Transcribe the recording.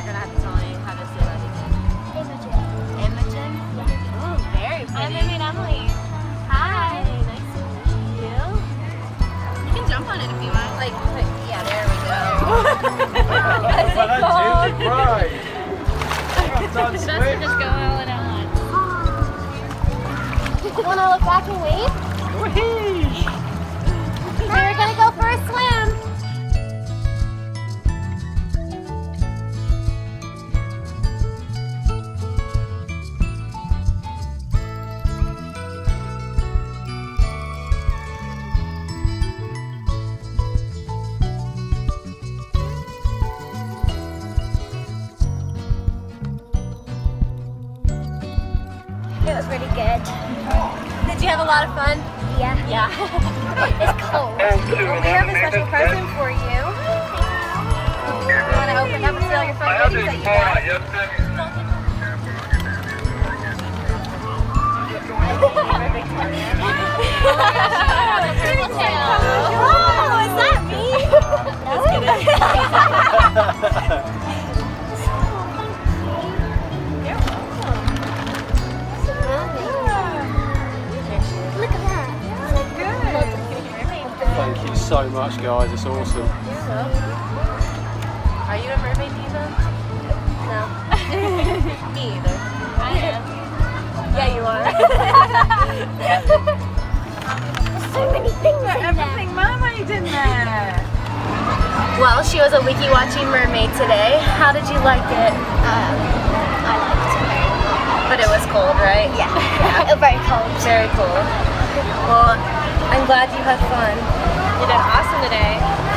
you're gonna have to tell me how to say that again. Imogen. Imogen? Yeah. Oh, very pretty. I'm Imogen Emily. Hi. Nice to meet you. You can jump on it if you want. Like, yeah, there we go. That's but I do the just go all and on. Wanna look back and wave? Whee! We're gonna go first. Was really good. Did you have a lot of fun? Yeah. Yeah. It's cold. well, we have a special present for you. You oh, want to open up and see all your fun goodies that you got? Thank you so much, guys. It's awesome. Are you a mermaid diva? No. Me either. I am. Yeah, you are. So many things in there. mermaid in there. Well, she was a Weeki Wachee mermaid today. How did you like it? Um, I liked it. But it was cold, right? Yeah. yeah. Very cold. Very cold. Well, I'm glad you had fun. You did awesome today.